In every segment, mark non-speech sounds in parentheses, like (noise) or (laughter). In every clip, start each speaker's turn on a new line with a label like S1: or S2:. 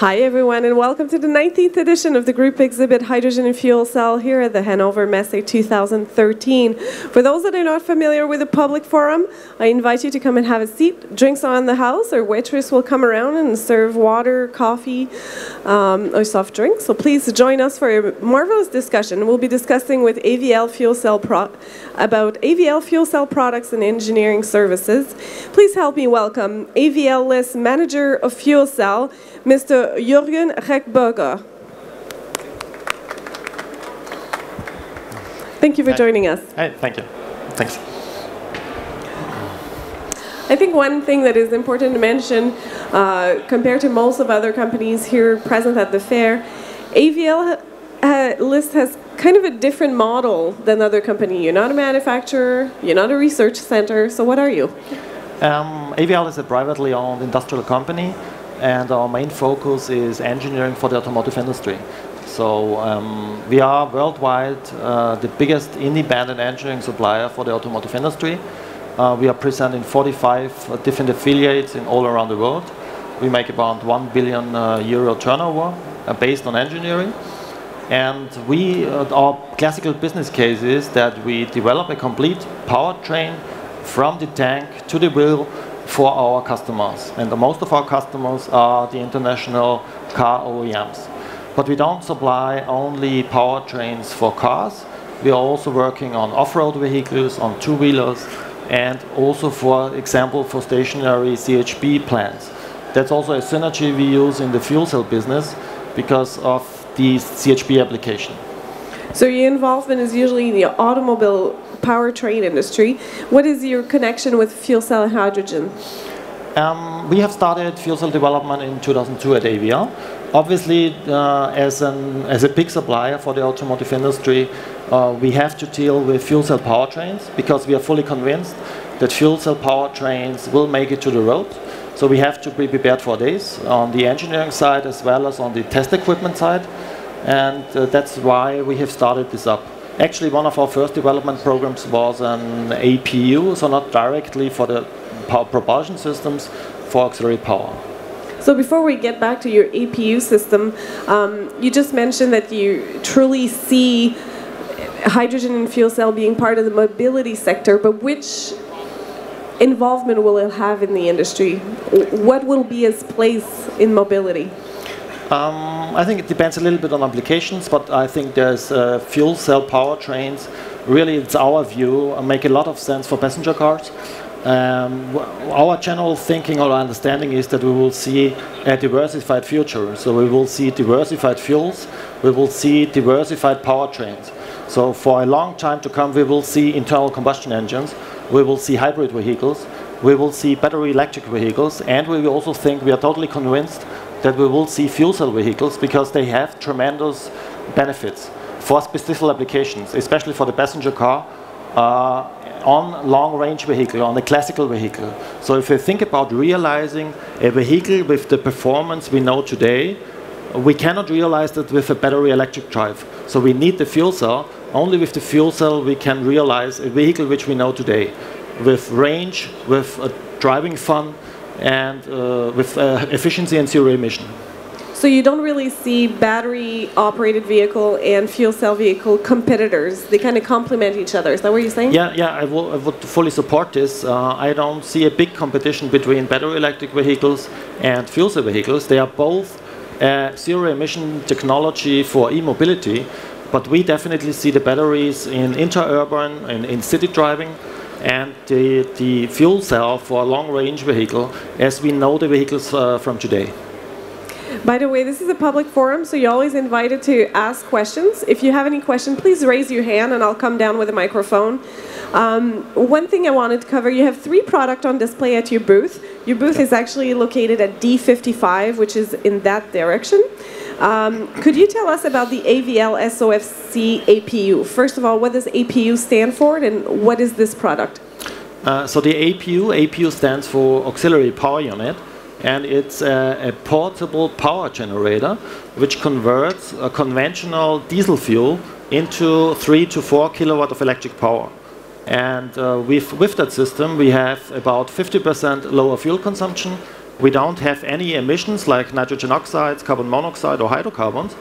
S1: Hi, everyone, and welcome to the 19th edition of the group exhibit Hydrogen and Fuel Cell here at the Hannover Messe 2013. For those that are not familiar with the public forum, I invite you to come and have a seat. Drinks are on the house. Our waitress will come around and serve water, coffee, um, or soft drinks. So please join us for a marvelous discussion. We'll be discussing with AVL Fuel Cell about AVL Fuel Cell products and engineering services. Please help me welcome AVL List Manager of Fuel Cell, Mr. Jürgen Rechberger. Thank you for
S2: Hi.
S1: joining us.
S2: Hey, thank you. Thanks.
S1: I think one thing that is important to mention, uh, compared to most of other companies here present at the fair, AVL uh, List has kind of a different model than other company. You're not a manufacturer, you're not a research center, so what are you?
S2: Um, AVL is a privately owned industrial company, and our main focus is engineering for the automotive industry. So um, we are worldwide uh, the biggest independent engineering supplier for the automotive industry. Uh, we are present in 45 uh, different affiliates in all around the world. We make about 1 billion uh, euro turnover uh, based on engineering. And we, uh, our classical business case is that we develop a complete powertrain from the tank to the wheel for our customers. And the most of our customers are the international car OEMs. But we don't supply only powertrains for cars. We are also working on off-road vehicles, on two-wheelers, and also, for example, for stationary CHP plants. That's also a synergy we use in the fuel cell business because of the CHP application.
S1: So your involvement is usually in the automobile powertrain industry. What is your connection with fuel cell and hydrogen?
S2: Um, we have started fuel cell development in 2002 at AVL. Obviously, uh, as, an, as a big supplier for the automotive industry, uh, we have to deal with fuel cell powertrains because we are fully convinced that fuel cell powertrains will make it to the road. So we have to be prepared for this on the engineering side as well as on the test equipment side. And uh, that's why we have started this up. Actually, one of our first development programs was an APU, so not directly for the power propulsion systems, for auxiliary power.
S1: So before we get back to your APU system, um, you just mentioned that you truly see hydrogen and fuel cell being part of the mobility sector, but which involvement will it have in the industry? What will be its place in mobility?
S2: Um, I think it depends a little bit on applications, but I think there's uh, fuel cell powertrains. Really, it's our view, uh, make a lot of sense for passenger cars. Um, our general thinking or understanding is that we will see a diversified future. So we will see diversified fuels, we will see diversified powertrains. So for a long time to come, we will see internal combustion engines, we will see hybrid vehicles, we will see battery electric vehicles, and we also think we are totally convinced that we will see fuel cell vehicles because they have tremendous benefits for specific applications, especially for the passenger car, uh, on long range vehicle, on the classical vehicle. So if you think about realizing a vehicle with the performance we know today, we cannot realize that with a battery electric drive. So we need the fuel cell. Only with the fuel cell we can realize a vehicle which we know today, with range, with uh, driving fun, and uh, with uh, efficiency and zero emission.
S1: So you don't really see battery operated vehicle and fuel cell vehicle competitors. They kind of complement each other. Is that what you're saying?
S2: Yeah, yeah, I, I would fully support this. Uh, I don't see a big competition between battery electric vehicles and fuel cell vehicles. They are both uh, zero emission technology for e-mobility, but we definitely see the batteries in interurban and in city driving and the, the fuel cell for a long range vehicle as we know the vehicles uh, from today.
S1: By the way, this is a public forum, so you're always invited to ask questions. If you have any question, please raise your hand and I'll come down with a microphone. Um, one thing I wanted to cover, you have three product on display at your booth. Your booth is actually located at D55, which is in that direction. Um, could you tell us about the AVL SOFC APU? First of all, what does APU stand for and what is this product?
S2: Uh, so the APU, APU stands for Auxiliary Power Unit, and it's a, a portable power generator which converts a conventional diesel fuel into 3 to 4 kilowatt of electric power. And uh, with, with that system, we have about 50% lower fuel consumption We don't have any emissions like nitrogen oxides, carbon monoxide, or hydrocarbons.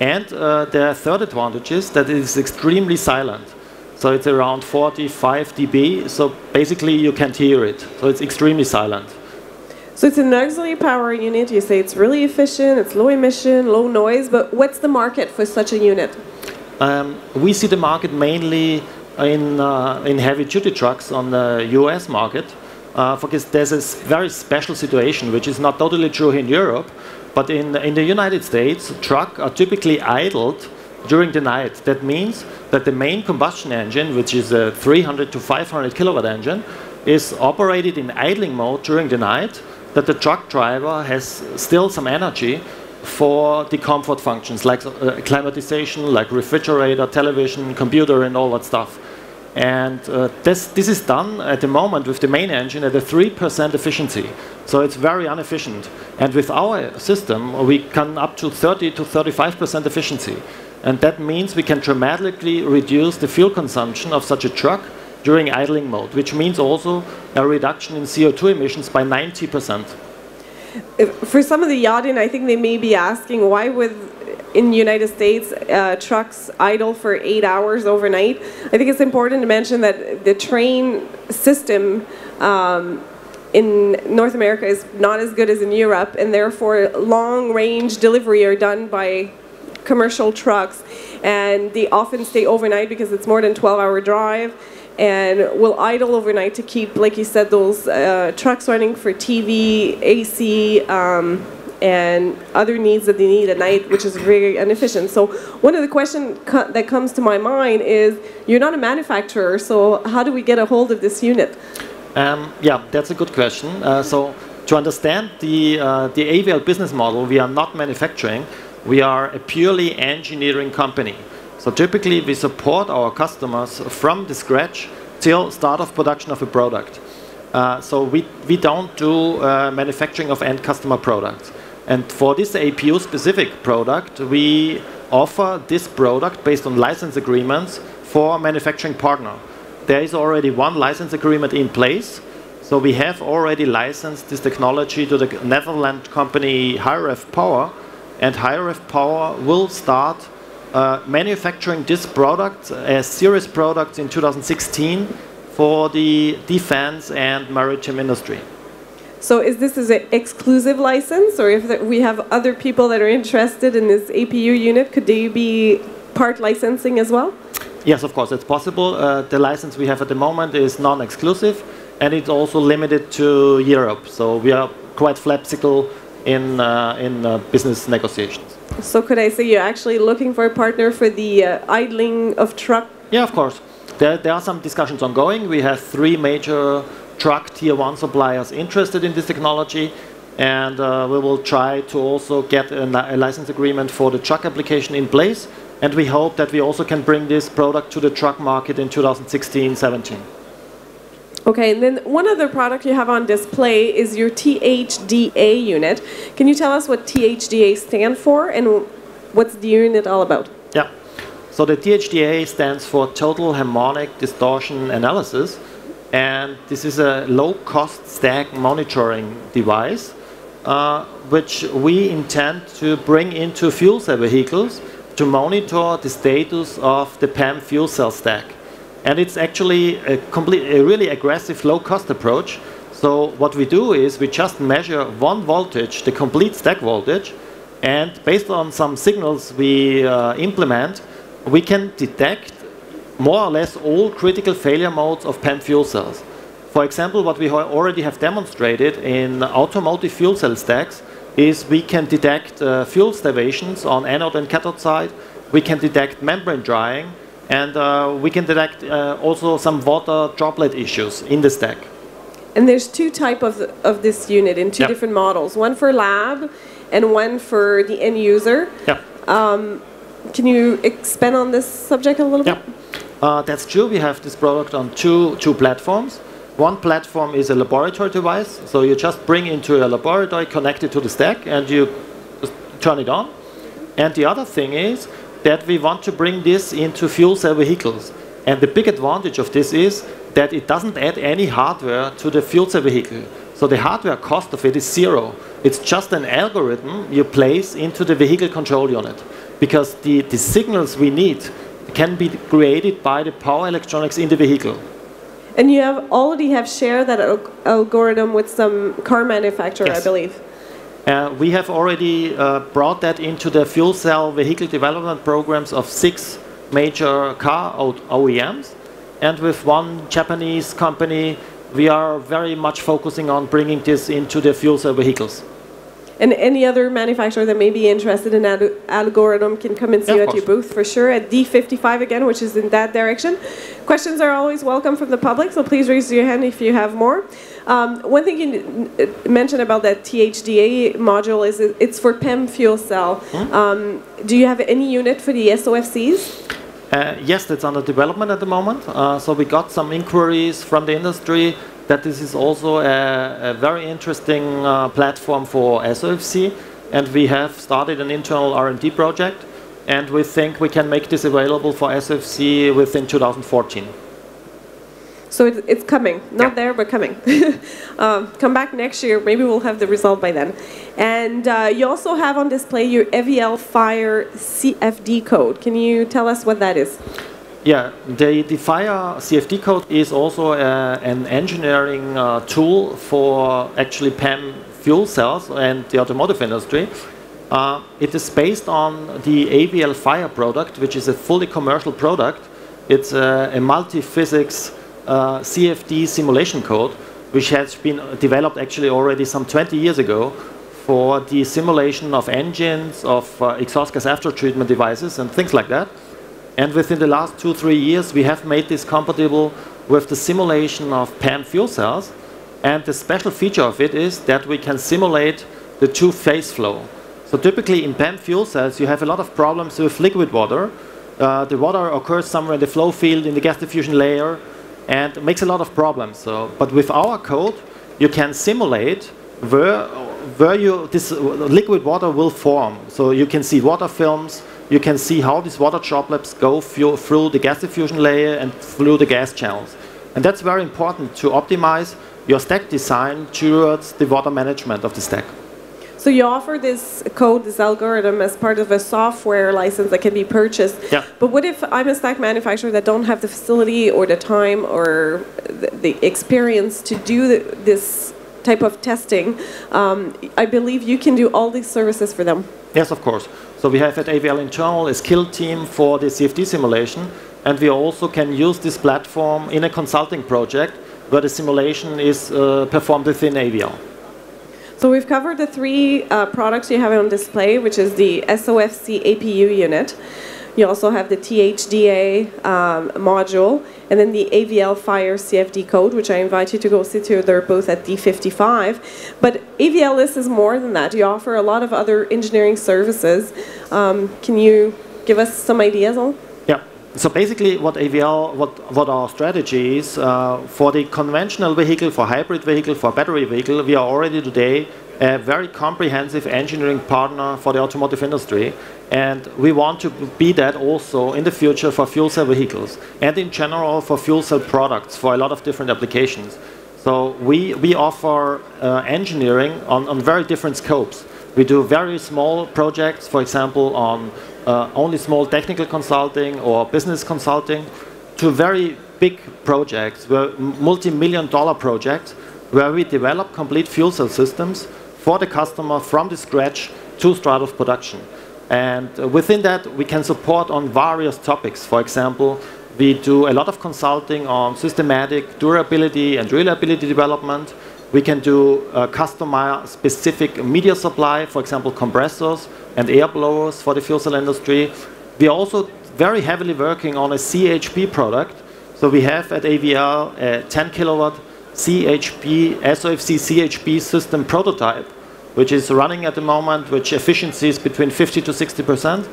S2: And uh, the third advantage is that it is extremely silent. So it's around 45 dB, so basically you can't hear it. So it's extremely silent.
S1: So it's an auxiliary power unit. You say it's really efficient, it's low emission, low noise, but what's the market for such a unit?
S2: Um, we see the market mainly in, uh, in heavy duty trucks on the US market uh, because there's a very special situation which is not totally true in Europe, but in, in the United States, trucks are typically idled during the night. That means that the main combustion engine, which is a 300 to 500 kilowatt engine, is operated in idling mode during the night, that the truck driver has still some energy for the comfort functions like uh, climatization, like refrigerator, television, computer, and all that stuff. And uh, this, this is done at the moment with the main engine at a 3% efficiency. So it's very inefficient. And with our system, we can up to 30 to 35% efficiency. And that means we can dramatically reduce the fuel consumption of such a truck during idling mode, which means also a reduction in CO2 emissions by 90%.
S1: For some of the audience, I think they may be asking why would in the United States uh, trucks idle for eight hours overnight. I think it's important to mention that the train system um, in North America is not as good as in Europe, and therefore long range delivery are done by commercial trucks, and they often stay overnight because it's more than 12 hour drive and will idle overnight to keep, like you said, those uh, trucks running for TV, AC, um, and other needs that they need at night, which is very inefficient. So one of the questions co that comes to my mind is, you're not a manufacturer, so how do we get a hold of this unit?
S2: Um, yeah, that's a good question. Uh, so to understand the, uh, the AVL business model, we are not manufacturing, we are a purely engineering company. So typically we support our customers from the scratch till start of production of a product. Uh, so we, we don't do uh, manufacturing of end customer products. And for this APU specific product, we offer this product based on license agreements for manufacturing partner. There is already one license agreement in place. So we have already licensed this technology to the Netherlands company HiRev Power. And HiRev Power will start uh, manufacturing this product as series products in 2016 for the defense and maritime industry.
S1: So is this is an exclusive license, or if we have other people that are interested in this APU unit, could they be part licensing as well?
S2: Yes, of course, it's possible. Uh, the license we have at the moment is non-exclusive, and it's also limited to Europe. So we are quite flexible in, uh, in uh, business negotiations.
S1: So could I say you're actually looking for a partner for the uh, idling of truck?
S2: Yeah, of course. There, there are some discussions ongoing. We have three major truck tier one suppliers interested in this technology and uh, we will try to also get a, a, license agreement for the truck application in place and we hope that we also can bring this product to the truck market in 2016-17.
S1: Okay, and then one other product you have on display is your THDA unit. Can you tell us what THDA stands for and what's the unit all about?
S2: Yeah, so the THDA stands for Total Harmonic Distortion Analysis, and this is a low-cost stack monitoring device, uh, which we intend to bring into fuel cell vehicles to monitor the status of the PEM fuel cell stack. And it's actually a, complete, a really aggressive low-cost approach. So what we do is we just measure one voltage, the complete stack voltage, and based on some signals we uh, implement, we can detect more or less all critical failure modes of PEM fuel cells. For example, what we ha already have demonstrated in automotive fuel cell stacks is we can detect uh, fuel starvations on anode and cathode side, we can detect membrane drying, and uh, we can detect uh, also some water droplet issues in the stack.
S1: And there's two type of, of this unit in two yep. different models, one for lab and one for the end user.
S2: Yeah.
S1: Um, can you expand on this subject a little
S2: bit? Uh, that's true. We have this product on two, two platforms. One platform is a laboratory device, so you just bring into a laboratory, connect it to the stack, and you turn it on. And the other thing is that we want to bring this into fuel cell vehicles. And the big advantage of this is that it doesn't add any hardware to the fuel cell vehicle. So the hardware cost of it is zero. It's just an algorithm you place into the vehicle control unit. Because the, the signals we need can be created by the power electronics in the vehicle.
S1: And you have already have shared that al- algorithm with some car manufacturer, I believe.
S2: Uh, we have already uh, brought that into the fuel cell vehicle development programs of six major car OEMs. And with one Japanese company, we are very much focusing on bringing this into the fuel cell vehicles.
S1: And any other manufacturer that may be interested in that algorithm can come and see
S2: Yeah,
S1: you at your booth for sure at D55 again, which is in that direction. Questions are always welcome from the public, so please raise your hand if you have more. Um, one thing you mentioned about that THDA module is it's for PEM fuel cell.
S2: Hmm?
S1: Um, do you have any unit for the SOFCs?
S2: Uh, yes, that's under development at the moment. Uh, so we got some inquiries from the industry that this is also a, a very interesting uh, platform for SOFC, and we have started an internal R&D project, and we think we can make this available for SOFC within 2014.
S1: So it, it's coming. Not
S2: Yeah.
S1: there, but coming. (laughs) um, come back next year. Maybe we'll have the result by then. And uh, you also have on display your AVL Fire CFD code. Can you tell us what that is?
S2: Yeah, the, Fire CFD code is also uh, an engineering uh, tool for actually PEM fuel cells and the automotive industry. Uh, it is based on the AVL Fire product, which is a fully commercial product. It's a, a multi-physics uh, CFD simulation code, which has been developed actually already some 20 years ago for the simulation of engines, of uh, exhaust gas after treatment devices, and things like that. And within the last two, three years, we have made this compatible with the simulation of PEM fuel cells. And the special feature of it is that we can simulate the two-phase flow. So typically in PEM fuel cells, you have a lot of problems with liquid water. Uh, the water occurs somewhere in the flow field, in the gas diffusion layer, and makes a lot of problems. So, but with our code, you can simulate where, where you, this liquid water will form. So you can see water films, you can see how these water droplets go through the gas diffusion layer and through the gas channels. And that's very important to optimize your stack design towards the water management of the stack.
S1: So you offer this code, this algorithm, as part of a software license that can be purchased.
S2: Yeah.
S1: But what if I'm a stack manufacturer that don't have the facility or the time or the, the experience to do the, this type of testing? Um, I believe you can do all these services for them.
S2: Yes, of course. So we have at AVL Internal a skill team for the CFD simulation, and we also can use this platform in a consulting project where the simulation is uh, performed within AVL.
S1: So we've covered the three uh, products you have on display, which is the SOFC APU unit. You also have the THDA um, module, and then the AVL Fire CFD code, which I invite you to go see to. They're both at D55. But AVL List is more than that. You offer a lot of other engineering services. Um, can you give us some ideas on?
S2: Yeah. So basically, what AVL, what, what our strategy is uh, for the conventional vehicle, for hybrid vehicle, for battery vehicle, we are already today a very comprehensive engineering partner for the automotive industry, and we want to be that also in the future for fuel cell vehicles and in general for fuel cell products for a lot of different applications. So we, we offer uh, engineering on, on very different scopes. We do very small projects, for example, on uh, only small technical consulting or business consulting, to very big projects, multi-million dollar projects, where we develop complete fuel cell systems for the customer from the scratch to start of production. And uh, within that, we can support on various topics. For example, we do a lot of consulting on systematic durability and reliability development. We can do uh, customer specific media supply, for example, compressors and air blowers for the fuel cell industry. We are also very heavily working on a CHP product. So we have at AVL a 10 kilowatt CHP, SOFC CHP system prototype, which is running at the moment, which efficiency is between 50 to 60 percent.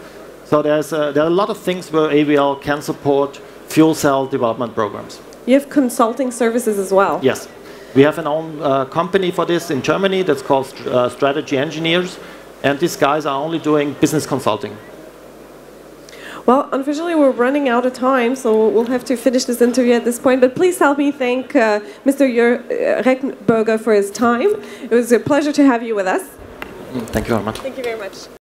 S2: So there's a, there are a lot of things where AVL can support fuel cell development programs.
S1: You have consulting services as well.
S2: Yes. We have an own uh, company for this in Germany that's called uh, Strategy Engineers, and these guys are only doing business consulting.
S1: Well, unfortunately, we're running out of time, so we'll have to finish this interview at this point. But please help me thank uh, Mr. Jör uh, Reckenberger for his time. It was a pleasure to have you with us.
S2: Thank you very much.
S1: Thank you very much.